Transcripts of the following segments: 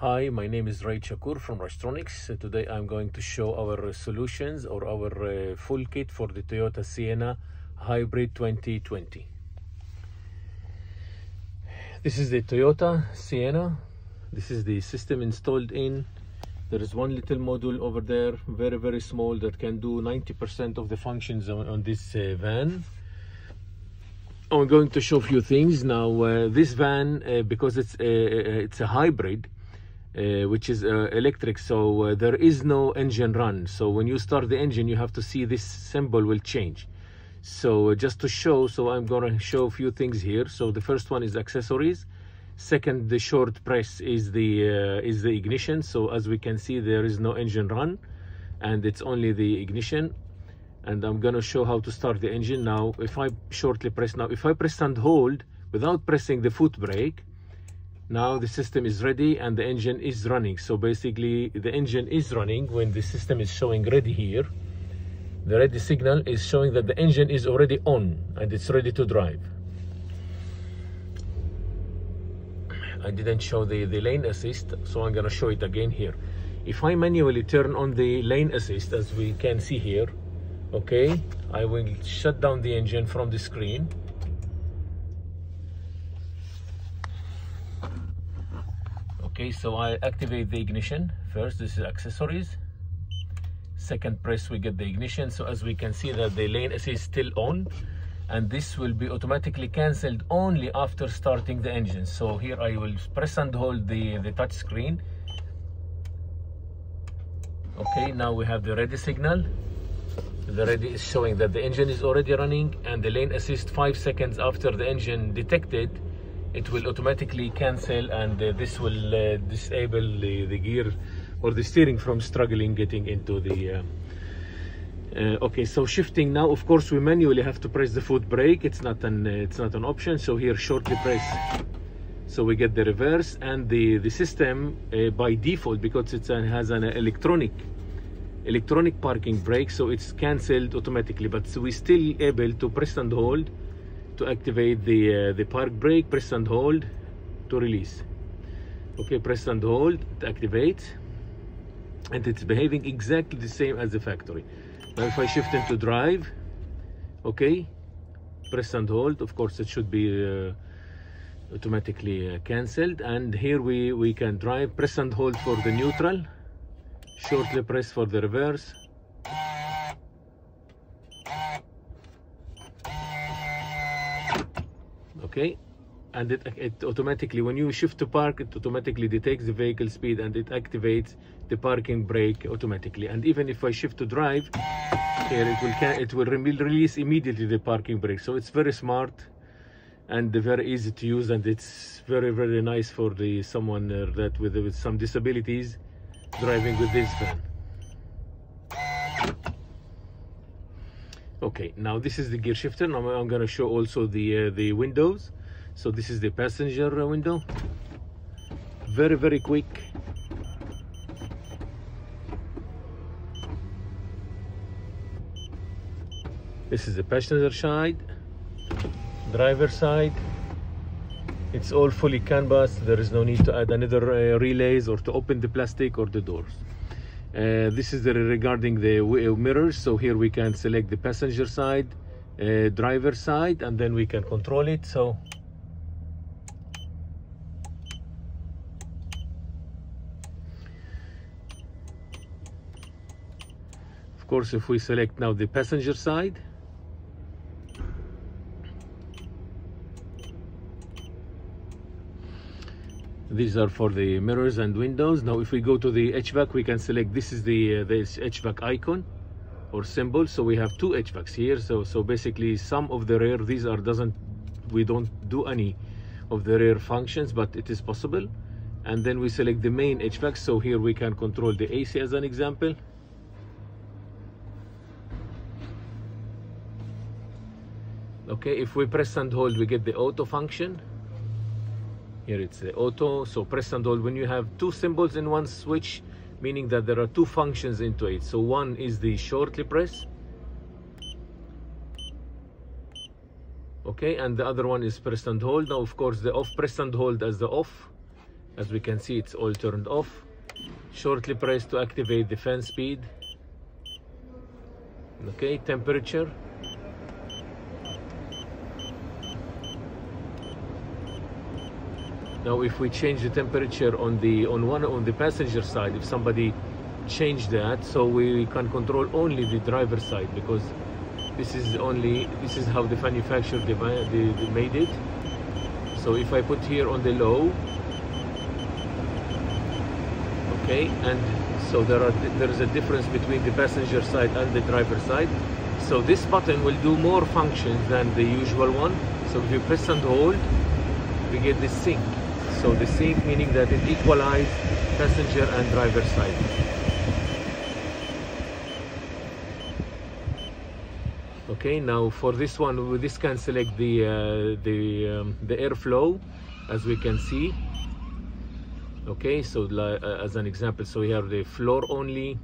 Hi, my name is Ray Chakur from Rushtronics. Uh, today I'm going to show our uh, solutions or our uh, full kit for the Toyota Sienna Hybrid 2020. This is the Toyota Sienna. This is the system installed in. There is one little module over there, very, very small, that can do 90% of the functions on, on this uh, van. I'm going to show a few things now. Uh, this van, uh, because it's a, it's a hybrid, uh, which is uh, electric. So uh, there is no engine run. So when you start the engine you have to see this symbol will change. So uh, just to show so i'm going to show a few things here. So the first one is accessories. Second the short press is the uh, is the ignition. So as we can see there is no engine run and it's only the ignition. And i'm going to show how to start the engine now. If i shortly press now if i press and hold without pressing the foot brake now the system is ready and the engine is running. So basically the engine is running when the system is showing ready here. The ready signal is showing that the engine is already on and it's ready to drive. I didn't show the, the lane assist so I'm gonna show it again here. If I manually turn on the lane assist as we can see here okay I will shut down the engine from the screen okay so i activate the ignition. First this is accessories. Second press we get the ignition. So as we can see that the lane assist is still on and this will be automatically cancelled only after starting the engine. So here i will press and hold the the touch screen. Okay now we have the ready signal. The ready is showing that the engine is already running and the lane assist five seconds after the engine detected it will automatically cancel and uh, this will uh, disable the, the gear or the steering from struggling getting into the uh, uh, okay so shifting now of course we manually have to press the foot brake. It's not an uh, it's not an option. So here shortly press so we get the reverse and the the system uh, by default because it has an electronic electronic parking brake so it's cancelled automatically. But so we still able to press and hold to activate the uh, the park brake press and hold to release. Okay press and hold to activate and it's behaving exactly the same as the factory. Now if I shift into drive okay press and hold of course it should be uh, automatically uh, cancelled. And here we we can drive press and hold for the neutral shortly press for the reverse okay? And it, it automatically when you shift to park it automatically detects the vehicle speed and it activates the parking brake automatically. And even if i shift to drive here it will it will release immediately the parking brake. So it's very smart and very easy to use and it's very very nice for the someone uh, that with with some disabilities driving with this van okay now this is the gear shifter. Now i'm going to show also the uh, the windows. So this is the passenger window. Very very quick. This is the passenger side driver side. It's all fully CAN bus there is no need to add another uh, relays or to open the plastic or the doors uh, this is the, regarding the mirrors. So here we can select the passenger side uh, driver side and then we can control it. So of course if we select now the passenger side these are for the mirrors and windows. Now if we go to the HVAC we can select this is the uh, this HVAC icon or symbol. So we have two HVACs here. So so basically some of the rear these are doesn't we don't do any of the rear functions but it is possible. And then we select the main HVAC. So here we can control the AC as an example. Okay if we press and hold we get the auto function here it's the auto so press and hold. When you have two symbols in one switch meaning that there are two functions into it. So one is the shortly press. Okay and the other one is press and hold. Now of course the off press and hold as the off. As we can see it's all turned off. Shortly press to activate the fan speed. Okay temperature now if we change the temperature on the on one on the passenger side if somebody changed that so we can control only the driver side because this is only this is how the manufacturer they, they made it. So if I put here on the low okay and so there are there is a difference between the passenger side and the driver side. So this button will do more functions than the usual one. So if you press and hold we get this sync so the sync meaning that it equalizes passenger and driver side. Okay now for this one this can select the uh, the um, the airflow as we can see. Okay so uh, as an example so we have the floor only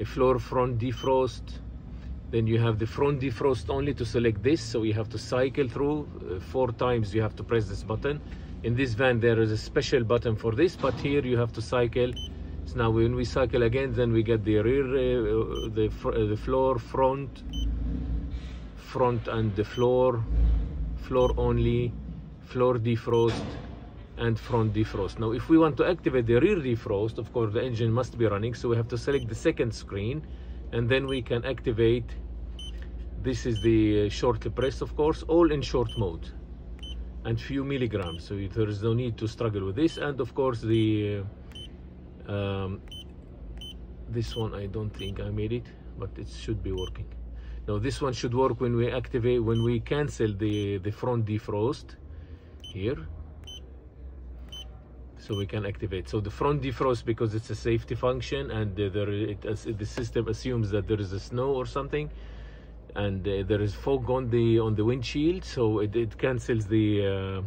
a floor front defrost then you have the front defrost only to select this so you have to cycle through uh, four times you have to press this button in this van there is a special button for this but here you have to cycle so now when we cycle again then we get the rear uh, the, uh, the floor front front and the floor floor only floor defrost and front defrost. Now, if we want to activate the rear defrost, of course, the engine must be running. So we have to select the second screen and then we can activate. This is the uh, short press, of course, all in short mode and few milligrams. So there is no need to struggle with this. And of course, the um, this one, I don't think I made it, but it should be working. Now this one should work when we activate, when we cancel the, the front defrost here so we can activate so the front defrost because it's a safety function and uh, there it, the system assumes that there is a snow or something and uh, there is fog on the on the windshield so it, it cancels the uh,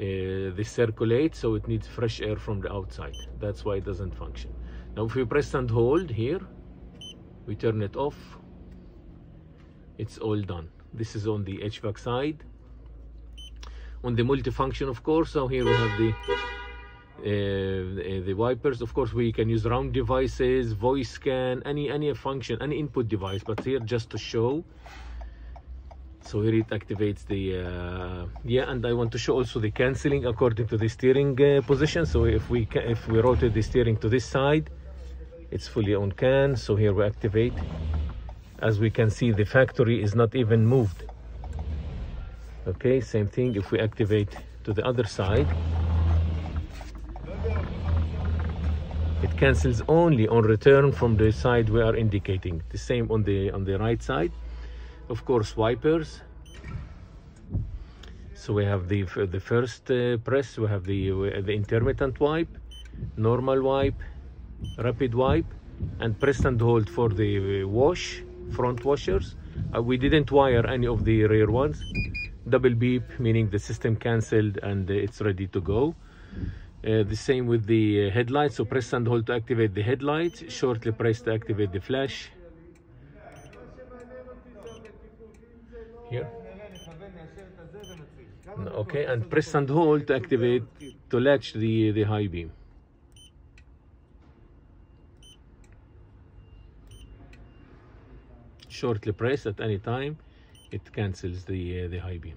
uh, the circulate so it needs fresh air from the outside. That's why it doesn't function. Now if we press and hold here we turn it off. It's all done. This is on the HVAC side. On the multifunction of course so here we have the the wipers. Of course we can use round devices voice scan any any function any input device but here just to show. So here it activates the uh, yeah and i want to show also the canceling according to the steering uh, position. So if we if we rotate the steering to this side it's fully on can. So here we activate. As we can see the factory is not even moved. Okay same thing. If we activate to the other side it cancels only on return from the side we are indicating. The same on the on the right side. Of course wipers. So we have the the first uh, press we have the uh, the intermittent wipe normal wipe rapid wipe and press and hold for the wash front washers. Uh, we didn't wire any of the rear ones. Double beep meaning the system cancelled and it's ready to go uh, the same with the uh, headlights. So press and hold to activate the headlights. Shortly press to activate the flash. Here. Okay and press and hold to activate to latch the the high beam. Shortly press at any time it cancels the uh, the high beam